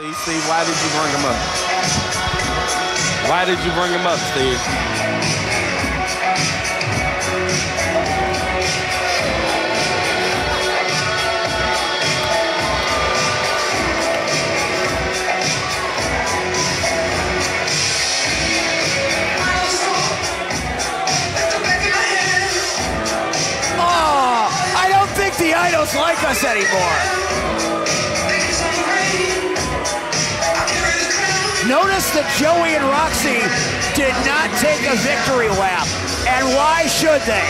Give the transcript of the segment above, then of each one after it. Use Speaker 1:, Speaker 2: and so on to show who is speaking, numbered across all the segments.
Speaker 1: See, Steve, why did you bring him up? Why did you bring him up, Steve?
Speaker 2: Oh, I don't think the idols like us anymore. Notice that Joey and Roxy did not take a victory lap. And why should they?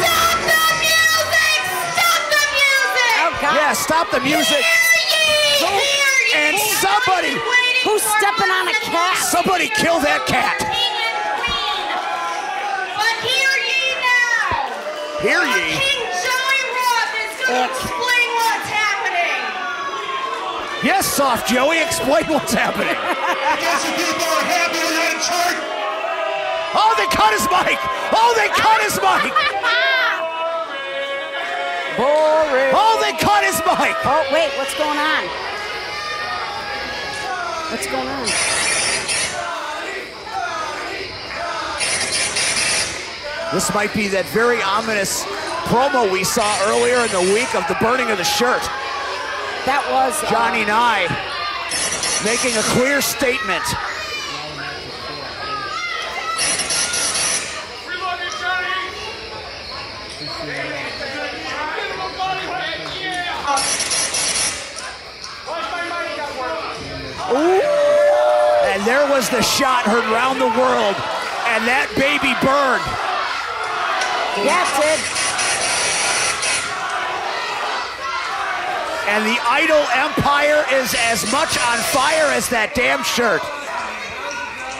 Speaker 3: Stop the music! Stop the music!
Speaker 4: Oh,
Speaker 2: Yeah, stop the music.
Speaker 3: Hear ye! Hear ye!
Speaker 2: And somebody-
Speaker 3: I've been waiting
Speaker 4: Who's stepping on a cat?
Speaker 2: Somebody kill that cat.
Speaker 3: King. But hear ye now!
Speaker 2: Hear ye.
Speaker 3: King Joey Roth is going to
Speaker 4: Ick.
Speaker 3: explain what's happening.
Speaker 2: Yes, Soft Joey, explain what's happening.
Speaker 5: Guess people are happy we're not in charge.
Speaker 2: Oh, they cut his mic. Oh, they cut his mic.
Speaker 4: Boring.
Speaker 2: Oh, they cut his mic.
Speaker 4: Oh, wait, what's going on? What's going on?
Speaker 2: This might be that very ominous promo we saw earlier in the week of the burning of the shirt.
Speaker 4: That was uh,
Speaker 2: Jonny Nigh making a clear statement. And there was the shot heard round the world, and that baby burned.
Speaker 4: Yeah, it
Speaker 2: And the Idol Empire is as much on fire as that damn shirt.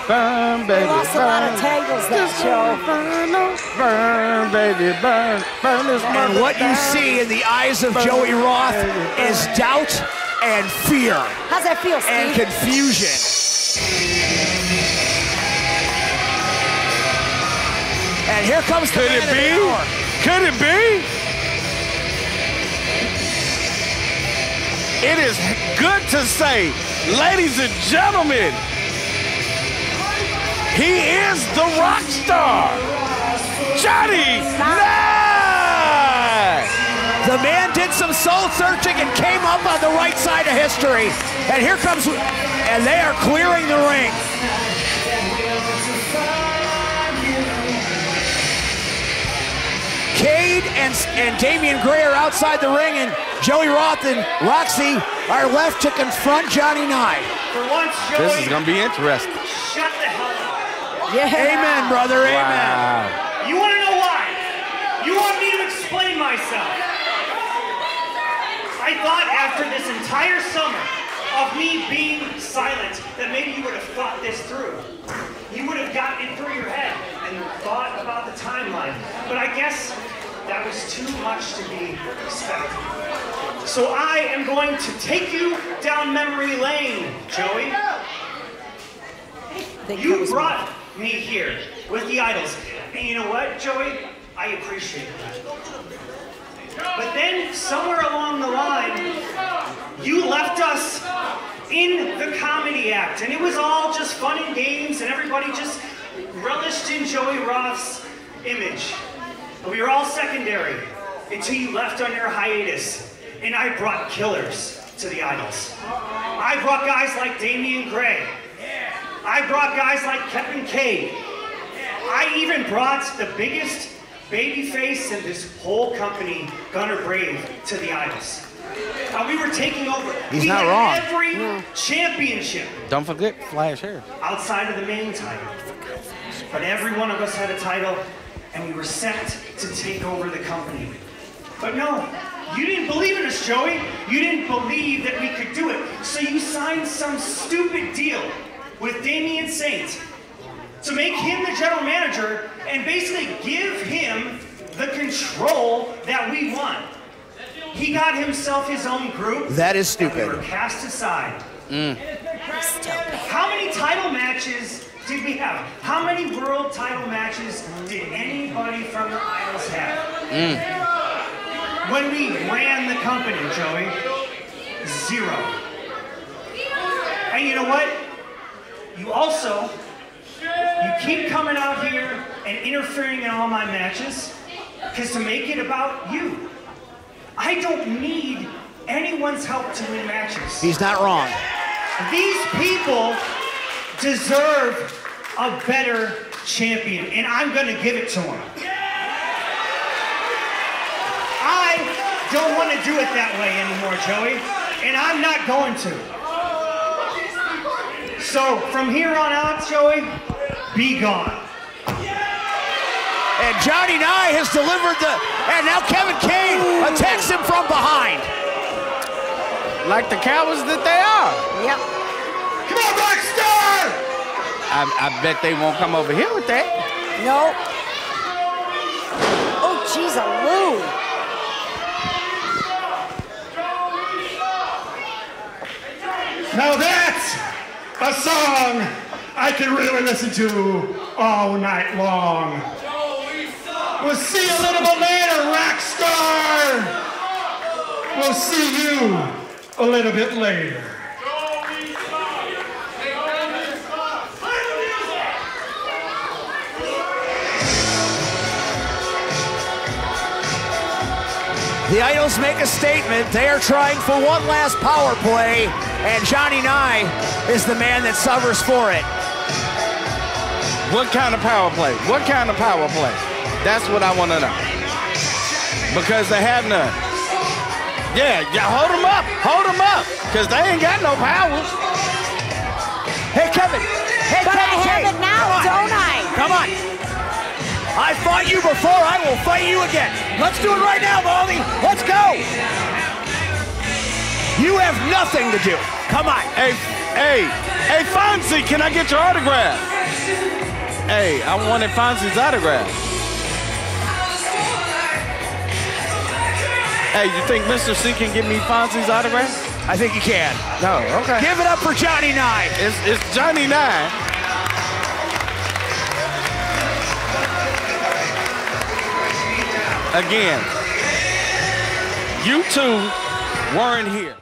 Speaker 1: Burn, baby,
Speaker 4: We lost a lot of
Speaker 1: burn.
Speaker 4: tangles that show. Oh.
Speaker 1: Burn, baby, burn. Burn this
Speaker 2: And what you see in the eyes of Joey Roth is doubt and fear
Speaker 4: How's that feel, Steve?
Speaker 2: and confusion. And here comes the
Speaker 1: Could
Speaker 2: man
Speaker 1: it
Speaker 2: of the
Speaker 1: be?
Speaker 2: hour.
Speaker 1: Could it be? It is good to say, ladies and gentlemen, he is the rock star, Jonny Nigh.
Speaker 2: The man did some soul searching and came up on the right side of history. And here comes, and they are clearing the ring. And, and Damian Gray are outside the ring, and Joey Roth and Roxy are left to confront Jonny Nigh.
Speaker 6: For once, Joey,
Speaker 1: This is gonna be interesting.
Speaker 6: shut the hell up.
Speaker 4: Yeah.
Speaker 2: Amen, brother, amen.
Speaker 1: Wow.
Speaker 6: You want to know why? You want me to explain myself. I thought after this entire summer of me being silent that maybe you would have thought this through. You would have gotten it through your head and thought about the timeline. But I guess that was too much to be expected. So I am going to take you down memory lane, Joey. You brought me here with the idols. And you know what, Joey? I appreciate that. But then, somewhere along the line, you left us in the comedy act. And it was all just fun and games, and everybody just relished in Joey Roth's image. And we were all secondary until you left on your hiatus. And I brought killers to the idols. I brought guys like Damian Gray. I brought guys like Kevin Cade. I even brought the biggest babyface in this whole company, Gunner Brave, to the idols. And we were taking over.
Speaker 2: He's
Speaker 6: we
Speaker 2: not
Speaker 6: had
Speaker 2: wrong.
Speaker 6: Every hmm. championship
Speaker 1: Don't forget Flash here.
Speaker 6: outside of the main title. But every one of us had a title, and we were set to take over the company. But no, you didn't believe in us, Joey. You didn't believe that we could do it. So you signed some stupid deal with Damian Saint to make him the general manager and basically give him the control that we want. He got himself his own group.
Speaker 2: That is
Speaker 6: and We were
Speaker 2: stupid.
Speaker 6: cast aside. Mm. How many title matches did we have? How many world title matches did anybody from the Idols have? When we ran the company, Joey. zero. And you know what? You also, you keep coming out here and interfering in all my matches because to make it about you. I don't need anyone's help to win matches.
Speaker 2: He's not wrong.
Speaker 6: These people deserve a better champion, and I'm going to give it to him. I don't want to do it that way anymore, Joey, and I'm not going to. So from here on out, Joey, be gone.
Speaker 2: And Jonny Nigh has delivered the. And now Kevin Kane attacks him from behind.
Speaker 1: Like the cowards that they are.
Speaker 4: Yep.
Speaker 5: Come on, Rockstar!
Speaker 1: I, I bet they won't come over here with that.
Speaker 4: No. Oh, jeez, a Lou.
Speaker 5: Now that's a song I can really listen to all night long. We'll see you a little bit later, Rockstar! We'll see you a little bit later.
Speaker 2: The Idols make a statement. They are trying for one last power play, and Jonny Nigh is the man that suffers for it.
Speaker 1: What kind of power play? What kind of power play? That's what I want to know. Because they have none. Yeah, yeah, hold them up. Hold them up. Because they ain't got no powers.
Speaker 4: I
Speaker 2: fought you before. I will fight you again. Let's do it right now, Baldy. Let's go. You have nothing to do. Come on.
Speaker 1: Hey, hey, hey, Fonzie, can I get your autograph? Hey, I wanted Fonzie's autograph. Hey, you think Mr. C can give me Fonzie's autograph?
Speaker 2: I think he can.
Speaker 1: No, okay.
Speaker 2: Give it up for Jonny Nigh.
Speaker 1: It's, it's Johnny Nine. Again, you two weren't here.